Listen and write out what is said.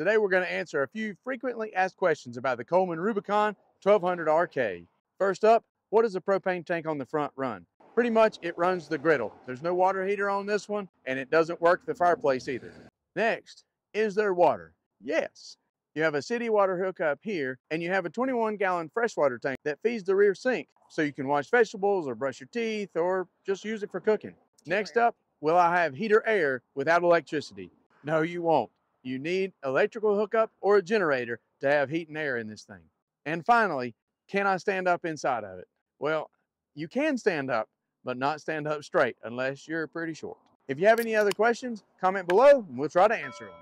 Today we're going to answer a few frequently asked questions about the Coleman Rubicon 1200 RK. First up, what does a propane tank on the front run? Pretty much it runs the griddle. There's no water heater on this one and it doesn't work the fireplace either. Next, is there water? Yes. You have a city water hookup here and you have a 21 gallon freshwater tank that feeds the rear sink so you can wash vegetables or brush your teeth or just use it for cooking. Next up, will I have heater air without electricity? No, you won't. You need electrical hookup or a generator to have heat and air in this thing. And finally, can I stand up inside of it? Well, you can stand up, but not stand up straight unless you're pretty short. If you have any other questions, comment below and we'll try to answer them.